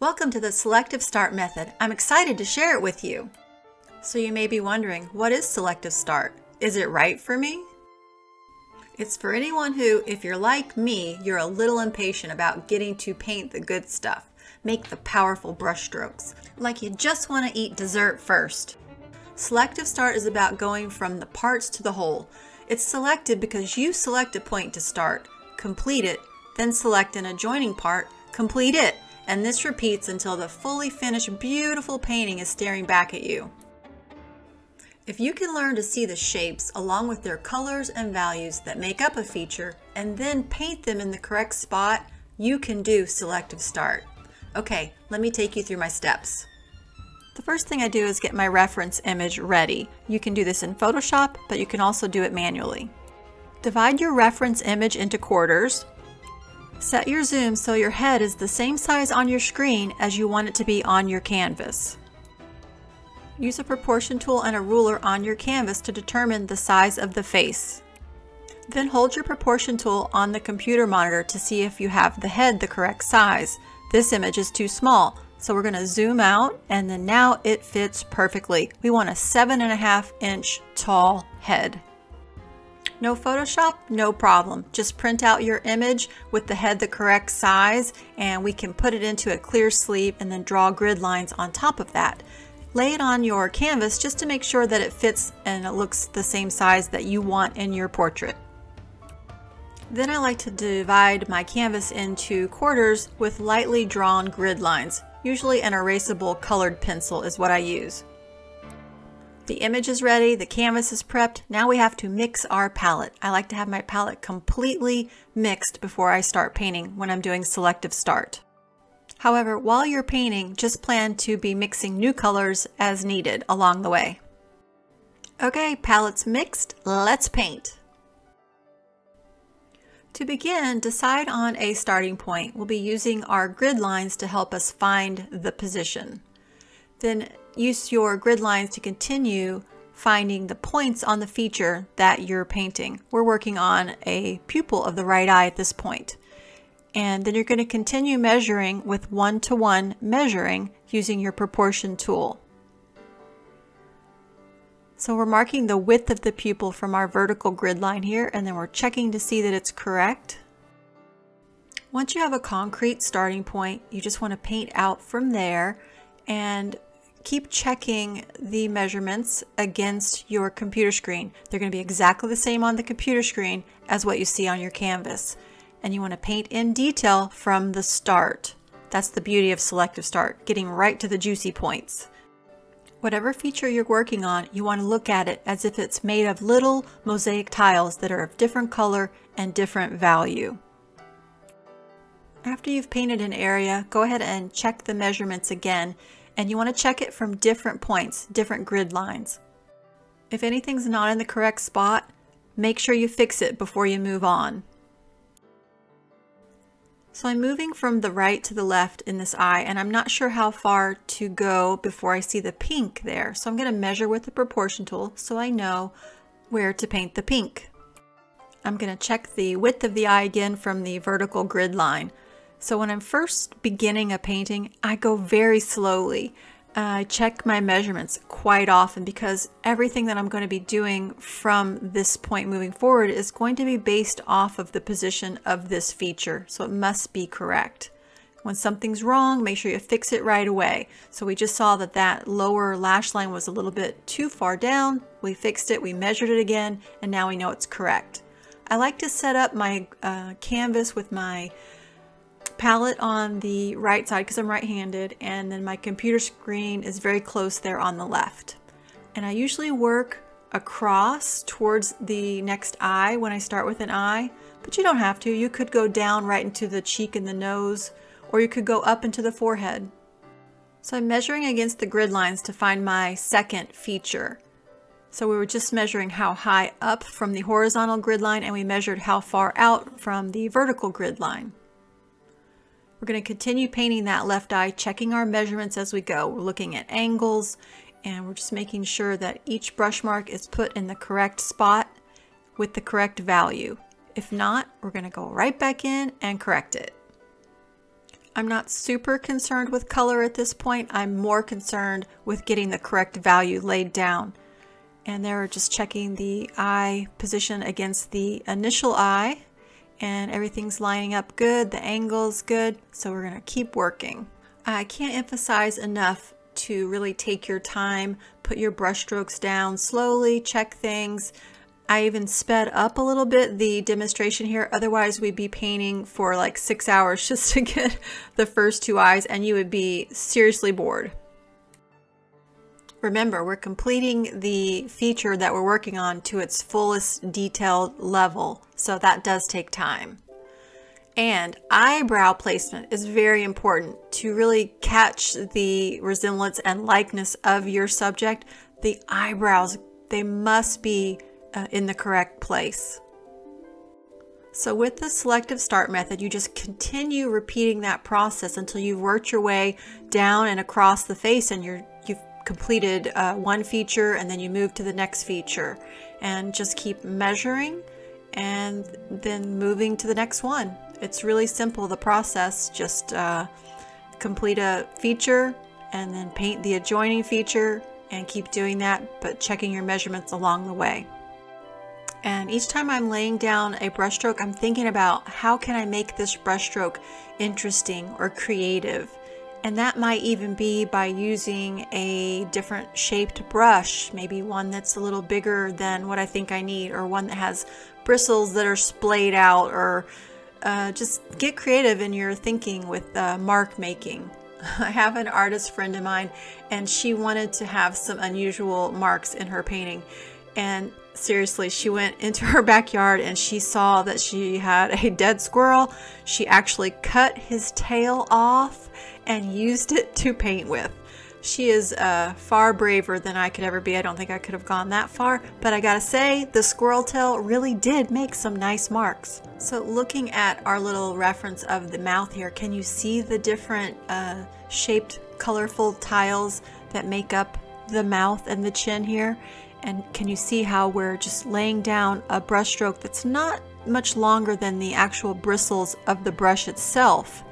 Welcome to the Selective Start method. I'm excited to share it with you. So you may be wondering, what is Selective Start? Is it right for me? It's for anyone who, if you're like me, you're a little impatient about getting to paint the good stuff, make the powerful brushstrokes, like you just want to eat dessert first. Selective Start is about going from the parts to the whole. It's selected because you select a point to start, complete it, then select an adjoining part, complete it, and this repeats until the fully finished beautiful painting is staring back at you. If you can learn to see the shapes along with their colors and values that make up a feature and then paint them in the correct spot, you can do selective start. Okay, let me take you through my steps. The first thing I do is get my reference image ready. You can do this in Photoshop, but you can also do it manually. Divide your reference image into quarters, Set your zoom so your head is the same size on your screen as you want it to be on your canvas. Use a proportion tool and a ruler on your canvas to determine the size of the face. Then hold your proportion tool on the computer monitor to see if you have the head the correct size. This image is too small, so we're going to zoom out and then now it fits perfectly. We want a seven and a half inch tall head. No Photoshop? No problem. Just print out your image with the head the correct size and we can put it into a clear sleeve and then draw grid lines on top of that. Lay it on your canvas just to make sure that it fits and it looks the same size that you want in your portrait. Then I like to divide my canvas into quarters with lightly drawn grid lines. Usually an erasable colored pencil is what I use. The image is ready, the canvas is prepped. Now we have to mix our palette. I like to have my palette completely mixed before I start painting when I'm doing selective start. However, while you're painting, just plan to be mixing new colors as needed along the way. Okay, palette's mixed, let's paint. To begin, decide on a starting point. We'll be using our grid lines to help us find the position. Then use your grid lines to continue finding the points on the feature that you're painting. We're working on a pupil of the right eye at this point. And then you're going to continue measuring with one-to-one -one measuring using your proportion tool. So we're marking the width of the pupil from our vertical grid line here, and then we're checking to see that it's correct. Once you have a concrete starting point, you just want to paint out from there and keep checking the measurements against your computer screen. They're going to be exactly the same on the computer screen as what you see on your canvas. And you want to paint in detail from the start. That's the beauty of selective start, getting right to the juicy points. Whatever feature you're working on, you want to look at it as if it's made of little mosaic tiles that are of different color and different value. After you've painted an area, go ahead and check the measurements again and you want to check it from different points, different grid lines. If anything's not in the correct spot, make sure you fix it before you move on. So I'm moving from the right to the left in this eye and I'm not sure how far to go before I see the pink there. So I'm going to measure with the proportion tool so I know where to paint the pink. I'm going to check the width of the eye again from the vertical grid line. So when I'm first beginning a painting, I go very slowly. I check my measurements quite often because everything that I'm going to be doing from this point moving forward is going to be based off of the position of this feature. So it must be correct. When something's wrong, make sure you fix it right away. So we just saw that that lower lash line was a little bit too far down. We fixed it, we measured it again, and now we know it's correct. I like to set up my uh, canvas with my palette on the right side because I'm right-handed and then my computer screen is very close there on the left. And I usually work across towards the next eye when I start with an eye, but you don't have to. You could go down right into the cheek and the nose, or you could go up into the forehead. So I'm measuring against the grid lines to find my second feature. So we were just measuring how high up from the horizontal grid line and we measured how far out from the vertical grid line. We're going to continue painting that left eye, checking our measurements as we go. We're looking at angles and we're just making sure that each brush mark is put in the correct spot with the correct value. If not, we're going to go right back in and correct it. I'm not super concerned with color at this point. I'm more concerned with getting the correct value laid down. And they're just checking the eye position against the initial eye and everything's lining up good. The angle's good. So we're gonna keep working. I can't emphasize enough to really take your time, put your brush strokes down slowly, check things. I even sped up a little bit the demonstration here. Otherwise, we'd be painting for like six hours just to get the first two eyes and you would be seriously bored. Remember, we're completing the feature that we're working on to its fullest detailed level, so that does take time. And eyebrow placement is very important to really catch the resemblance and likeness of your subject. The eyebrows, they must be uh, in the correct place. So with the selective start method, you just continue repeating that process until you've worked your way down and across the face and you're, completed uh, one feature and then you move to the next feature and just keep measuring and then moving to the next one. It's really simple, the process. Just uh, complete a feature and then paint the adjoining feature and keep doing that, but checking your measurements along the way. And each time I'm laying down a brushstroke, I'm thinking about how can I make this brushstroke interesting or creative. And that might even be by using a different shaped brush, maybe one that's a little bigger than what I think I need, or one that has bristles that are splayed out, or uh, just get creative in your thinking with uh, mark making. I have an artist friend of mine and she wanted to have some unusual marks in her painting. And seriously, she went into her backyard and she saw that she had a dead squirrel. She actually cut his tail off and used it to paint with. She is uh, far braver than I could ever be. I don't think I could have gone that far, but I gotta say, the squirrel tail really did make some nice marks. So looking at our little reference of the mouth here, can you see the different uh, shaped, colorful tiles that make up the mouth and the chin here? And can you see how we're just laying down a brush stroke that's not much longer than the actual bristles of the brush itself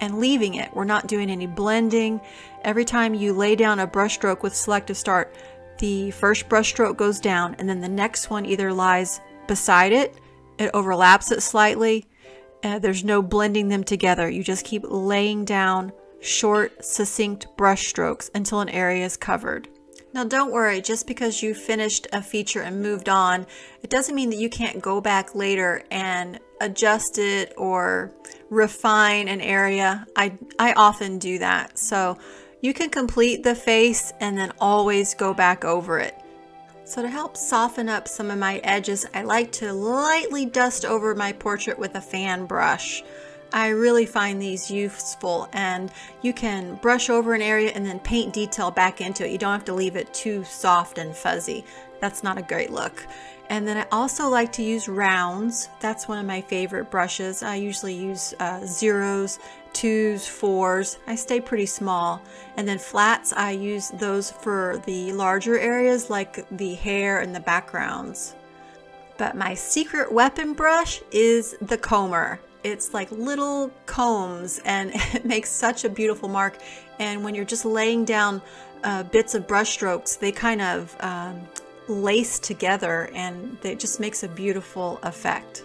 and leaving it. We're not doing any blending. Every time you lay down a brush stroke with selective start, the first brush stroke goes down and then the next one either lies beside it, it overlaps it slightly. Uh, there's no blending them together. You just keep laying down short, succinct brush strokes until an area is covered. Now don't worry, just because you finished a feature and moved on, it doesn't mean that you can't go back later and adjust it or refine an area. I, I often do that. So you can complete the face and then always go back over it. So to help soften up some of my edges, I like to lightly dust over my portrait with a fan brush. I really find these useful and you can brush over an area and then paint detail back into it. You don't have to leave it too soft and fuzzy. That's not a great look. And then I also like to use rounds. That's one of my favorite brushes. I usually use uh, zeros, twos, fours. I stay pretty small. And then flats, I use those for the larger areas like the hair and the backgrounds. But my secret weapon brush is the comber it's like little combs and it makes such a beautiful mark. And when you're just laying down uh, bits of brush strokes, they kind of um, lace together and it just makes a beautiful effect.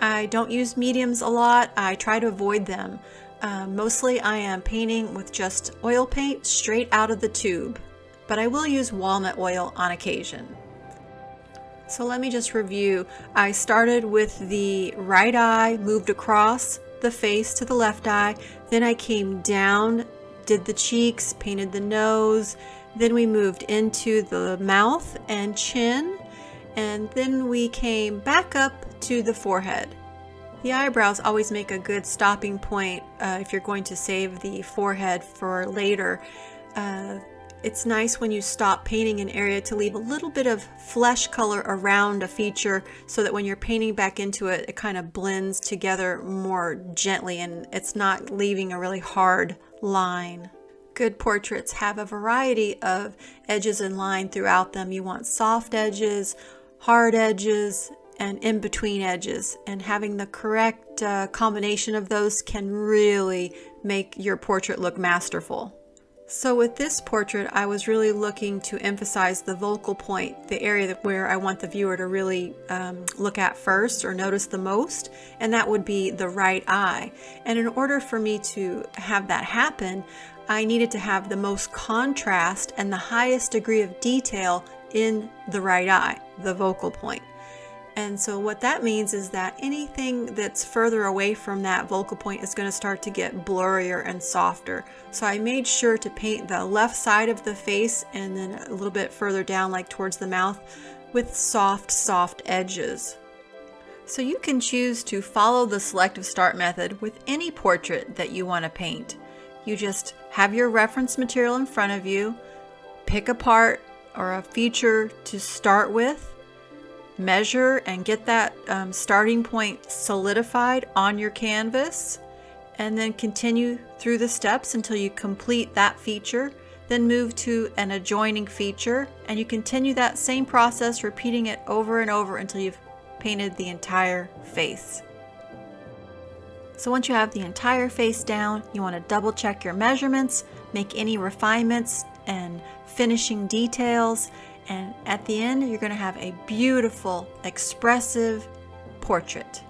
I don't use mediums a lot. I try to avoid them. Uh, mostly I am painting with just oil paint straight out of the tube, but I will use walnut oil on occasion. So let me just review. I started with the right eye, moved across the face to the left eye, then I came down, did the cheeks, painted the nose, then we moved into the mouth and chin, and then we came back up to the forehead. The eyebrows always make a good stopping point uh, if you're going to save the forehead for later. Uh, it's nice when you stop painting an area to leave a little bit of flesh color around a feature so that when you're painting back into it, it kind of blends together more gently and it's not leaving a really hard line. Good portraits have a variety of edges and line throughout them. You want soft edges, hard edges, and in between edges. And having the correct uh, combination of those can really make your portrait look masterful. So with this portrait, I was really looking to emphasize the focal point, the area where I want the viewer to really um, look at first or notice the most, and that would be the right eye. And in order for me to have that happen, I needed to have the most contrast and the highest degree of detail in the right eye, the focal point. And so what that means is that anything that's further away from that focal point is going to start to get blurrier and softer. So I made sure to paint the left side of the face and then a little bit further down like towards the mouth with soft, soft edges. So you can choose to follow the selective start method with any portrait that you want to paint. You just have your reference material in front of you, pick a part or a feature to start with, measure and get that um, starting point solidified on your canvas and then continue through the steps until you complete that feature then move to an adjoining feature and you continue that same process repeating it over and over until you've painted the entire face. So once you have the entire face down, you want to double check your measurements, make any refinements and finishing details, and at the end, you're going to have a beautiful, expressive portrait.